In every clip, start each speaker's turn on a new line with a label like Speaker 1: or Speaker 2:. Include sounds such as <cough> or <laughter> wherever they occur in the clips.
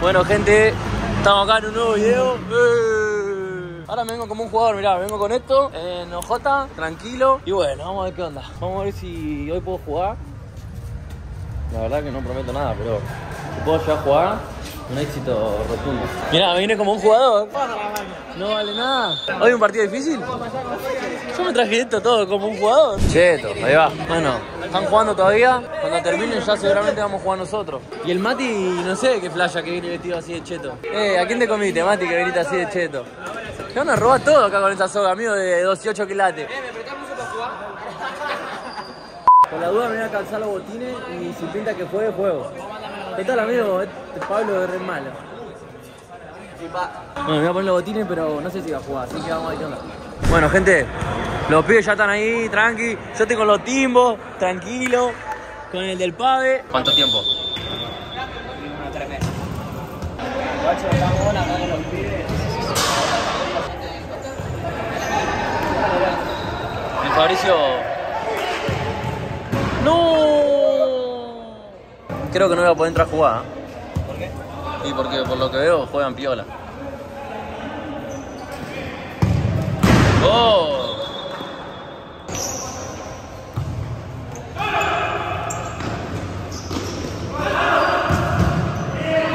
Speaker 1: Bueno, gente, estamos acá en un nuevo video. ¡Eh! Ahora me vengo como un jugador, mirá, vengo con esto, en OJ, tranquilo. Y bueno, vamos a ver qué onda. Vamos a ver si hoy puedo jugar. La verdad que no prometo nada, pero si puedo llegar a jugar, un éxito rotundo. Mirá, me vine como un jugador. No vale nada. ¿Hoy un partido difícil? Yo me traje esto todo como un jugador. Cheto, ahí va. Bueno, están jugando todavía. Cuando terminen ya seguramente vamos a jugar nosotros. Y el Mati, no sé qué flasha que viene vestido así de cheto. Eh, ¿a quién te comiste, Mati, que viniste así de cheto? ¿Qué onda? Roba todo acá con esta soga, amigo de 18 quilates. Por la duda me voy a calzar los botines y si pinta que juegue, juego. ¿Qué tal, amigo? Este Pablo es re malo. Bueno, me voy a poner los botines, pero no sé si va a jugar, así que vamos a ver qué onda. Bueno, gente, los pibes ya están ahí, tranqui. Yo estoy con los timbos, tranquilo. Con el del pave. ¿Cuánto tiempo?
Speaker 2: Unos tres meses. Los pibes.
Speaker 1: Fabricio. ¡No! Creo que no voy a poder entrar a jugar. ¿eh?
Speaker 2: ¿Por qué?
Speaker 1: Y porque por lo que veo juegan piola. ¡Oh!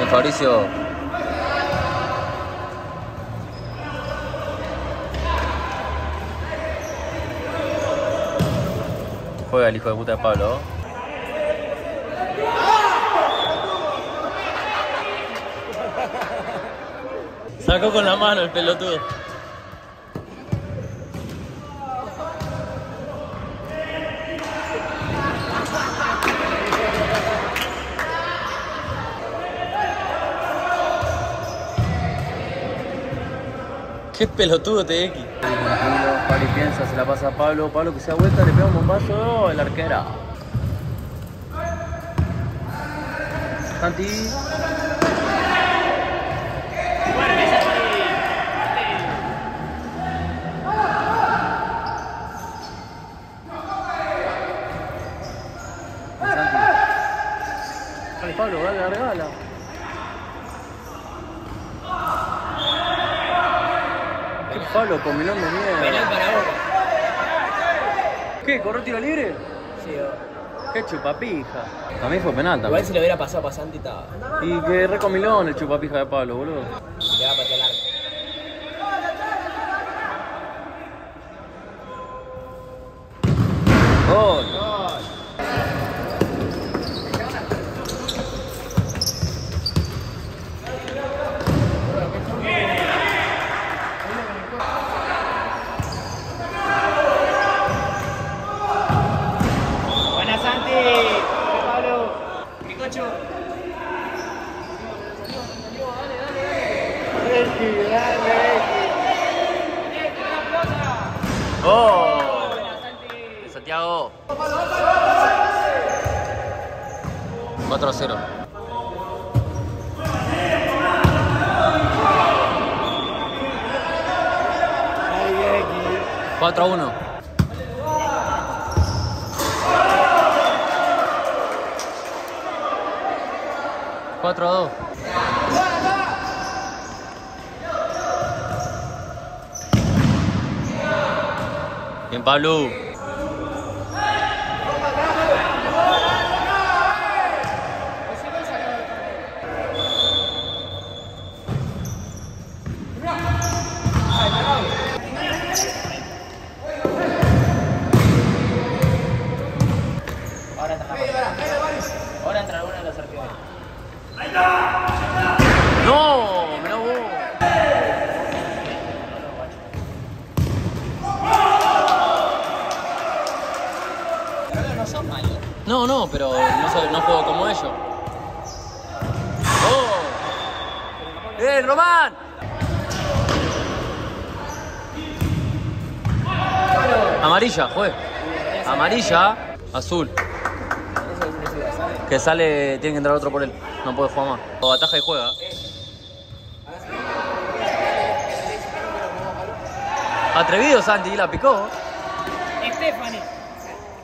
Speaker 1: Fabricio. Juega el hijo de puta de Pablo. Sacó con la mano el pelotudo. Qué pelotudo TX. Pablo piensa, se la pasa a Pablo. Pablo que se da vuelta, le pega un bombazo. Oh, el arquera. Santi. Pablo, dale, la regala. ¿Qué Pablo combinón de mierda?
Speaker 2: Penal para Boca.
Speaker 1: ¿Qué? ¿Corrió tiro libre?
Speaker 2: Sí, o-
Speaker 1: Qué chupapija. También fue penal
Speaker 2: Igual
Speaker 1: también.
Speaker 2: si le hubiera pasado pasante estaba.
Speaker 1: Y que recomilón el chupapija de Pablo, boludo.
Speaker 2: Le va a patear
Speaker 1: 4 a 0. Cuatro a uno. Cuatro a dos. Bien, Pablo.
Speaker 2: Ahora entra Ahora entra alguno de los arqueros.
Speaker 1: No, mirá vos.
Speaker 2: Pero no.
Speaker 1: No, pero no, juego como ellos. ¡Oh! ¡Eh, Román! Amarilla, juez. Amarilla, azul. Que sale, tiene que entrar otro por él. No puede jugar más. O ataja y juega. Atrevido Santi, la picó.
Speaker 2: Stephanie.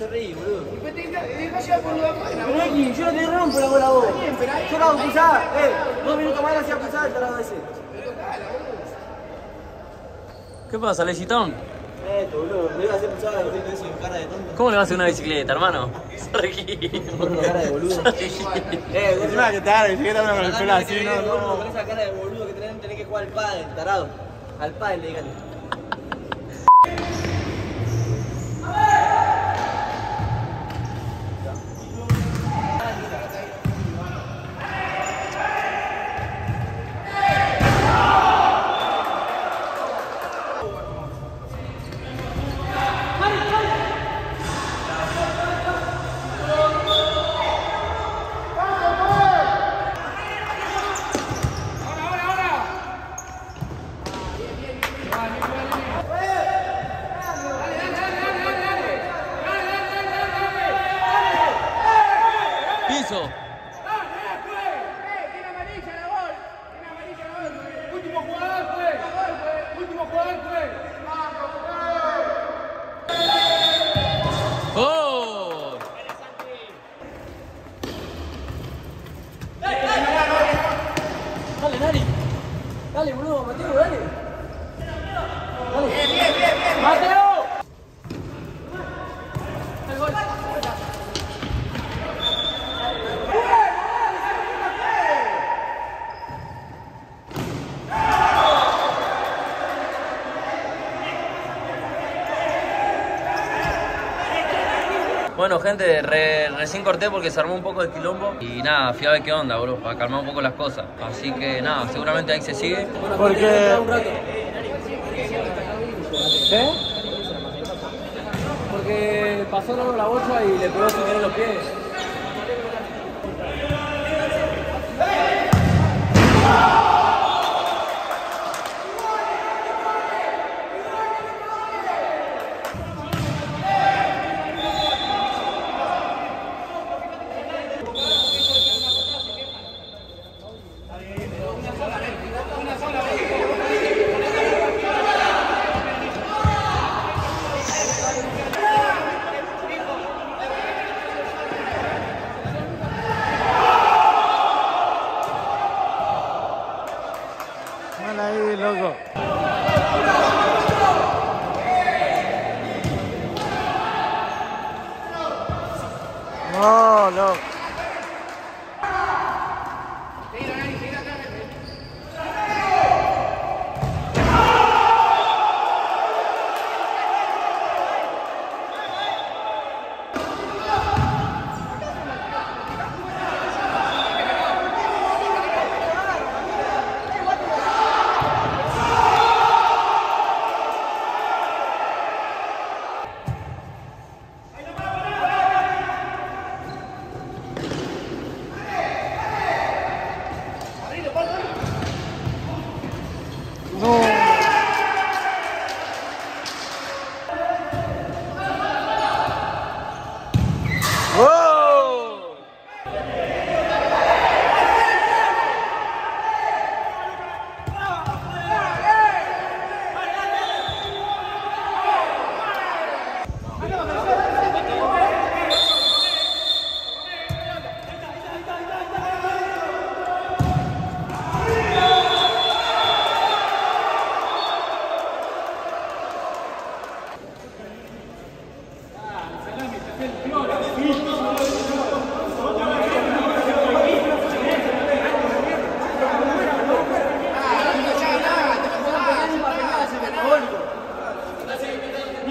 Speaker 3: Se reí, boludo. Y pues te dije por lo afuera, Pero X, yo no te rompo la bola a vos. Yo la hago pisar, eh. Dos minutos más la hacía tarado ese.
Speaker 1: ¿Qué pasa, Lechitón?
Speaker 3: Esto, boludo, me iba a hacer en cara de tonto.
Speaker 1: ¿Cómo le vas a hacer una bicicleta, hermano? Sorry. <laughs>
Speaker 3: cara de boludo. <laughs> Eh,
Speaker 4: Encima que te haga la bicicleta uno con el pelo así, no, no.
Speaker 3: Con esa cara de boludo que tenés, tenés que jugar al pádel, tarado. Al pádel le digan. Russell.
Speaker 1: Bueno, gente, re- recién corté porque se armó un poco de quilombo. Y nada, fui a ver qué onda, boludo, para calmar un poco las cosas. Así que nada, seguramente ahí se sigue.
Speaker 4: Porque
Speaker 1: ¿Qué? Porque pasó Lolo la bocha y le pegó sin querer los pies.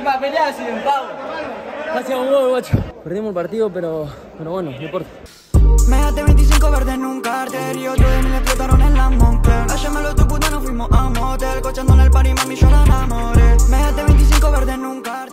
Speaker 3: Para pelear sirven, pavo.
Speaker 1: Gracias, un gol, guacho. Perdimos el partido, pero, pero bueno, no importa.
Speaker 5: Méjate 25 verdes en un carter y otro de mí le explotaron en la Moncler Ayer me lo tu puta, nos fuimos a motel Cochando en el party, mami, yo la enamoré Méjate 25 verdes en un carter